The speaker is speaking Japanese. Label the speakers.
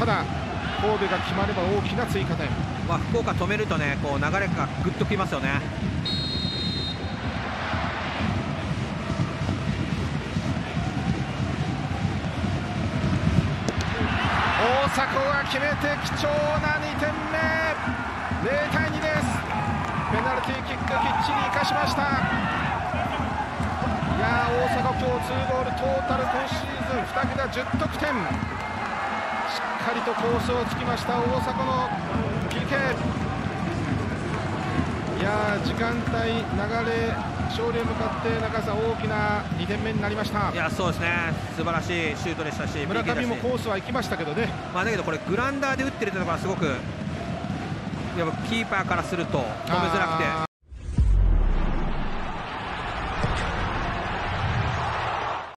Speaker 1: ただ神戸が決まれば大きな追加点。
Speaker 2: まあ、福岡止めるとねこう流れがぐっときますよね。
Speaker 1: 大迫が決めて貴重な2点目。0対2です。ペナルティーキックきっちり生かしました。いやー大阪今日2ゴールトータル今シーズン2桁10得点しっかりとコースをつきました大迫の PK いやー時間帯流れ勝利へ向かって中井さん大きな2点目になりました。
Speaker 2: いやそうですね。素晴らしいシュートでしたし
Speaker 1: 村上もコースは行きましたけどね。
Speaker 2: まあ、だけどこれグラウンダーで打ってるところはすごくやっぱキーパーからすると止めづらくて